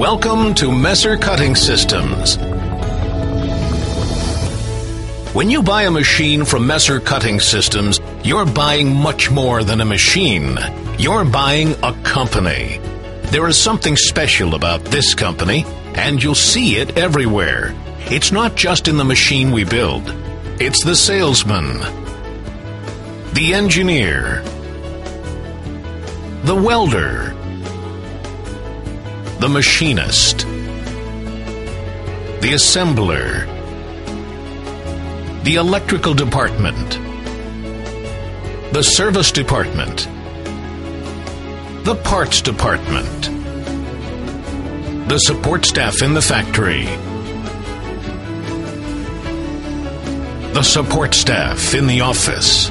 Welcome to Messer Cutting Systems. When you buy a machine from Messer Cutting Systems, you're buying much more than a machine. You're buying a company. There is something special about this company, and you'll see it everywhere. It's not just in the machine we build, it's the salesman, the engineer, the welder, the machinist, the assembler, the electrical department, the service department, the parts department, the support staff in the factory, the support staff in the office.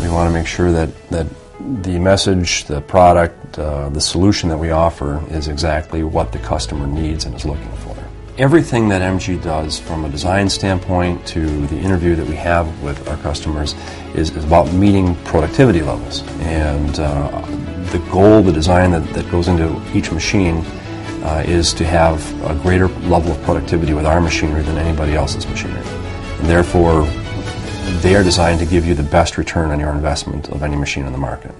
We want to make sure that, that the message, the product, uh, the solution that we offer is exactly what the customer needs and is looking for. Everything that MG does from a design standpoint to the interview that we have with our customers is, is about meeting productivity levels. And uh, the goal, the design that, that goes into each machine uh, is to have a greater level of productivity with our machinery than anybody else's machinery. And therefore, they are designed to give you the best return on your investment of any machine in the market.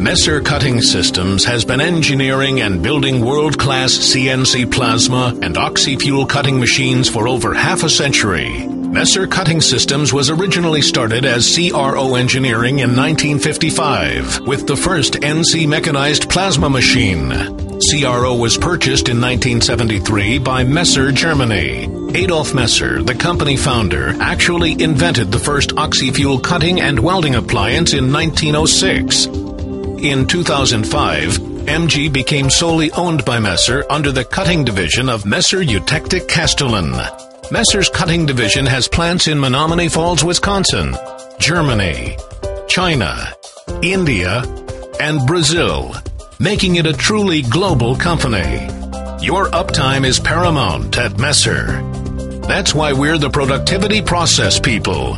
Messer Cutting Systems has been engineering and building world class CNC plasma and oxy-fuel cutting machines for over half a century. Messer Cutting Systems was originally started as CRO Engineering in 1955 with the first NC mechanized plasma machine. CRO was purchased in 1973 by Messer Germany. Adolf Messer, the company founder, actually invented the first oxy-fuel cutting and welding appliance in 1906. In 2005, MG became solely owned by Messer under the cutting division of Messer Eutectic Castolin. Messer's cutting division has plants in Menomonee Falls, Wisconsin, Germany, China, India, and Brazil, making it a truly global company. Your uptime is paramount at Messer. That's why we're the productivity process people.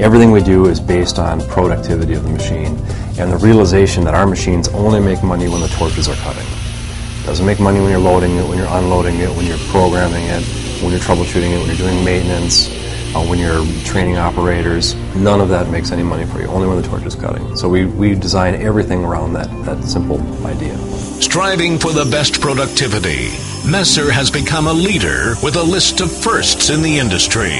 Everything we do is based on productivity of the machine and the realization that our machines only make money when the torches are cutting. It doesn't make money when you're loading it, when you're unloading it, when you're programming it, when you're troubleshooting it, when you're doing maintenance, uh, when you're training operators. None of that makes any money for you, only when the torch is cutting. So we, we design everything around that, that simple idea. Striving for the best productivity, Messer has become a leader with a list of firsts in the industry.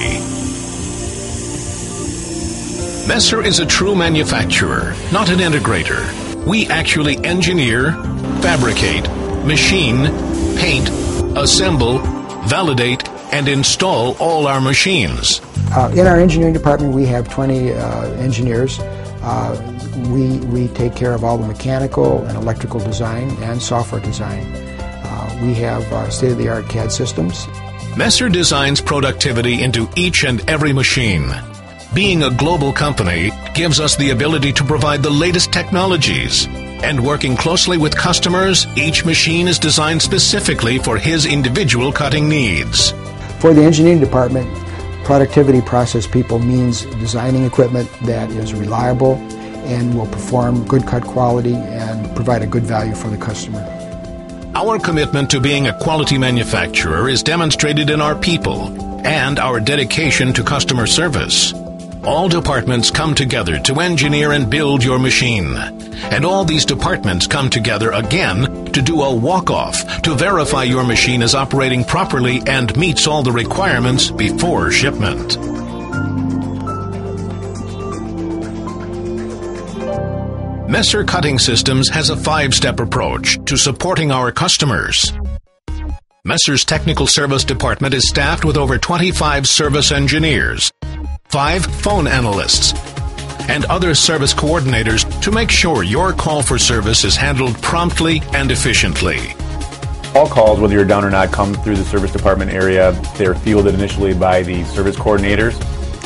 Messer is a true manufacturer, not an integrator. We actually engineer, fabricate, machine, paint, assemble, validate, and install all our machines. Uh, in our engineering department, we have 20 uh, engineers. Uh, we, we take care of all the mechanical and electrical design and software design. Uh, we have uh, state-of-the-art CAD systems. Messer designs productivity into each and every machine. Being a global company gives us the ability to provide the latest technologies. And working closely with customers, each machine is designed specifically for his individual cutting needs. For the engineering department, productivity process people means designing equipment that is reliable and will perform good cut quality and provide a good value for the customer. Our commitment to being a quality manufacturer is demonstrated in our people and our dedication to customer service. All departments come together to engineer and build your machine. And all these departments come together again to do a walk-off to verify your machine is operating properly and meets all the requirements before shipment. Messer Cutting Systems has a five-step approach to supporting our customers. Messer's technical service department is staffed with over 25 service engineers, five phone analysts, and other service coordinators to make sure your call for service is handled promptly and efficiently. All calls, whether you're down or not, come through the service department area. They're fielded initially by the service coordinators.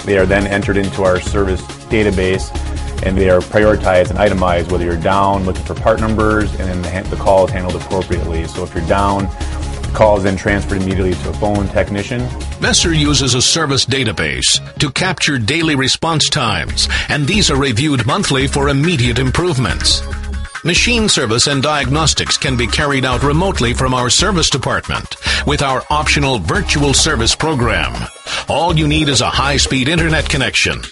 They are then entered into our service database and they are prioritized and itemized whether you're down looking for part numbers and then the call is handled appropriately. So if you're down, the call is then transferred immediately to a phone technician. Messer uses a service database to capture daily response times, and these are reviewed monthly for immediate improvements. Machine service and diagnostics can be carried out remotely from our service department with our optional virtual service program. All you need is a high-speed internet connection.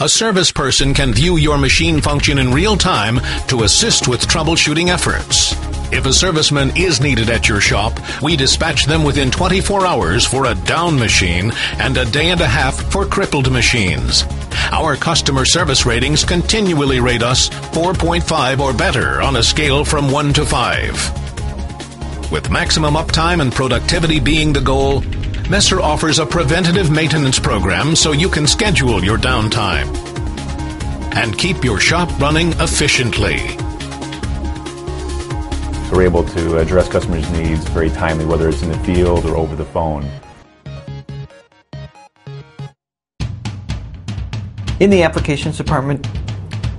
A service person can view your machine function in real time to assist with troubleshooting efforts. If a serviceman is needed at your shop, we dispatch them within 24 hours for a down machine and a day and a half for crippled machines. Our customer service ratings continually rate us 4.5 or better on a scale from 1 to 5. With maximum uptime and productivity being the goal, Messer offers a preventative maintenance program so you can schedule your downtime and keep your shop running efficiently. We're able to address customers' needs very timely, whether it's in the field or over the phone. In the applications department,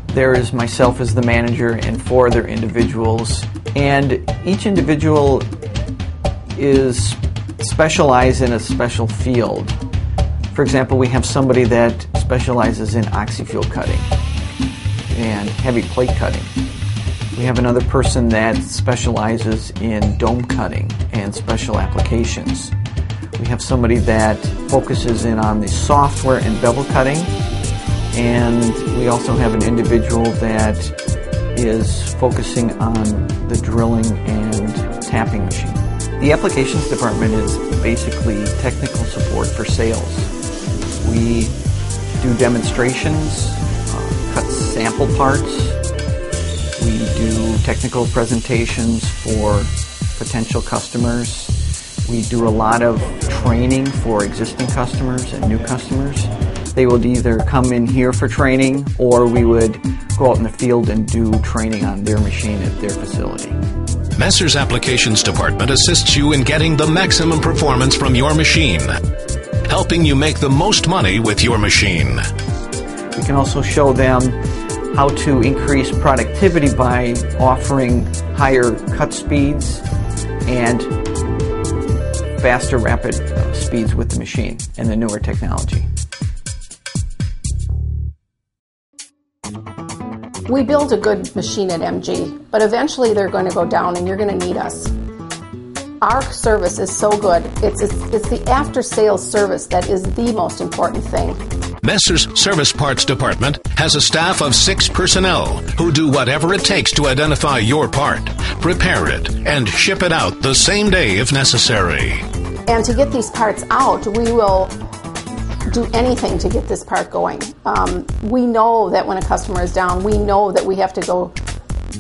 there is myself as the manager and four other individuals, and each individual is specialized in a special field. For example, we have somebody that specializes in oxyfuel cutting and heavy plate cutting. We have another person that specializes in dome cutting and special applications. We have somebody that focuses in on the software and bevel cutting. And we also have an individual that is focusing on the drilling and tapping machine. The applications department is basically technical support for sales. We do demonstrations, uh, cut sample parts, we do technical presentations for potential customers. We do a lot of training for existing customers and new customers. They would either come in here for training or we would go out in the field and do training on their machine at their facility. Messer's Applications Department assists you in getting the maximum performance from your machine, helping you make the most money with your machine. We can also show them how to increase productivity by offering higher cut speeds and faster rapid uh, speeds with the machine and the newer technology. We build a good machine at MG, but eventually they're going to go down and you're going to need us. Our service is so good. It's, it's, it's the after sales service that is the most important thing. Messer's Service Parts Department has a staff of six personnel who do whatever it takes to identify your part, prepare it, and ship it out the same day if necessary. And to get these parts out, we will do anything to get this part going. Um, we know that when a customer is down, we know that we have to go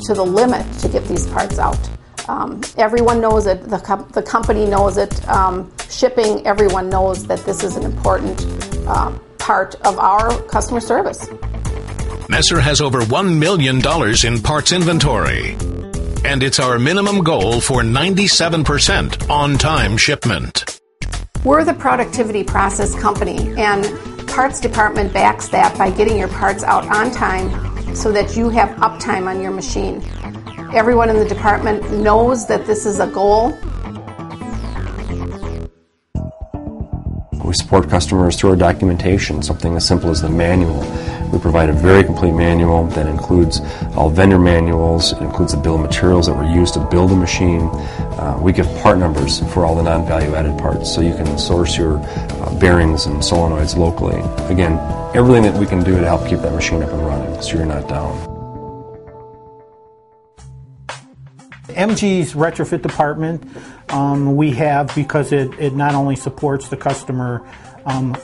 to the limit to get these parts out. Um, everyone knows it, the, com- the company knows it, um, shipping, everyone knows that this is an important uh, part of our customer service. Messer has over $1 million in parts inventory. And it's our minimum goal for 97% on time shipment. We're the productivity process company, and parts department backs that by getting your parts out on time so that you have uptime on your machine. Everyone in the department knows that this is a goal We support customers through our documentation, something as simple as the manual. We provide a very complete manual that includes all vendor manuals, it includes the bill of materials that were used to build the machine. Uh, we give part numbers for all the non-value added parts so you can source your uh, bearings and solenoids locally. Again, everything that we can do to help keep that machine up and running so you're not down. MG's retrofit department um, we have because it, it not only supports the customer um,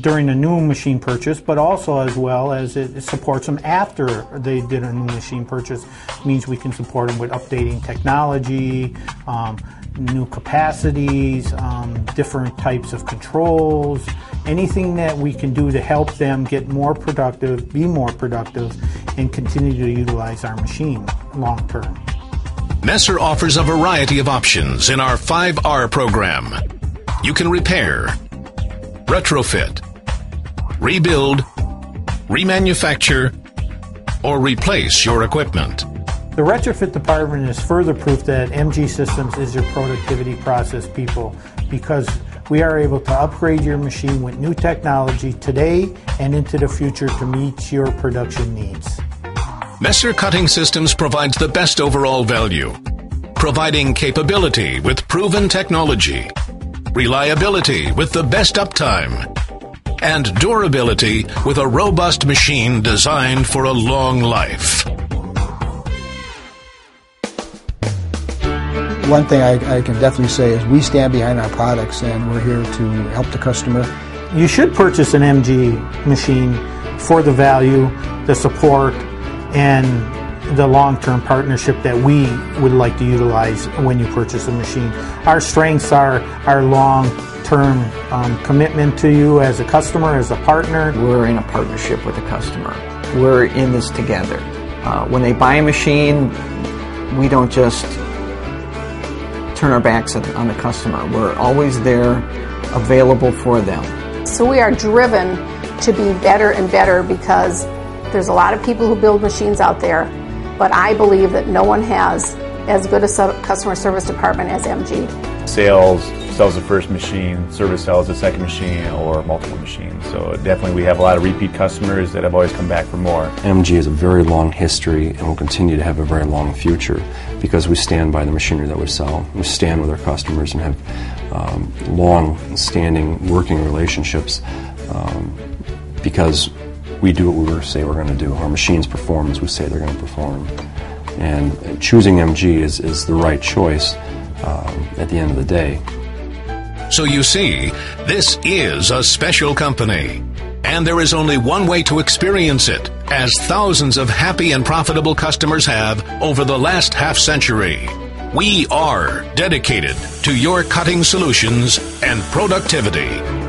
during a new machine purchase, but also as well as it supports them after they did a new machine purchase. It means we can support them with updating technology, um, new capacities, um, different types of controls, anything that we can do to help them get more productive, be more productive, and continue to utilize our machine long term. Messer offers a variety of options in our 5R program. You can repair, retrofit, rebuild, remanufacture, or replace your equipment. The retrofit department is further proof that MG Systems is your productivity process people because we are able to upgrade your machine with new technology today and into the future to meet your production needs. Messer Cutting Systems provides the best overall value, providing capability with proven technology, reliability with the best uptime, and durability with a robust machine designed for a long life. One thing I, I can definitely say is we stand behind our products and we're here to help the customer. You should purchase an MG machine for the value, the support, and the long-term partnership that we would like to utilize when you purchase a machine. Our strengths are our long-term um, commitment to you as a customer, as a partner. We're in a partnership with the customer. We're in this together. Uh, when they buy a machine, we don't just turn our backs on the customer. We're always there, available for them. So we are driven to be better and better because there's a lot of people who build machines out there, but I believe that no one has as good a customer service department as MG. Sales sells the first machine, service sells the second machine, or multiple machines. So definitely we have a lot of repeat customers that have always come back for more. MG has a very long history and will continue to have a very long future because we stand by the machinery that we sell. We stand with our customers and have um, long-standing working relationships um, because we do what we say we're going to do. Our machines perform as we say they're going to perform. And choosing MG is, is the right choice um, at the end of the day. So you see, this is a special company. And there is only one way to experience it, as thousands of happy and profitable customers have over the last half century. We are dedicated to your cutting solutions and productivity.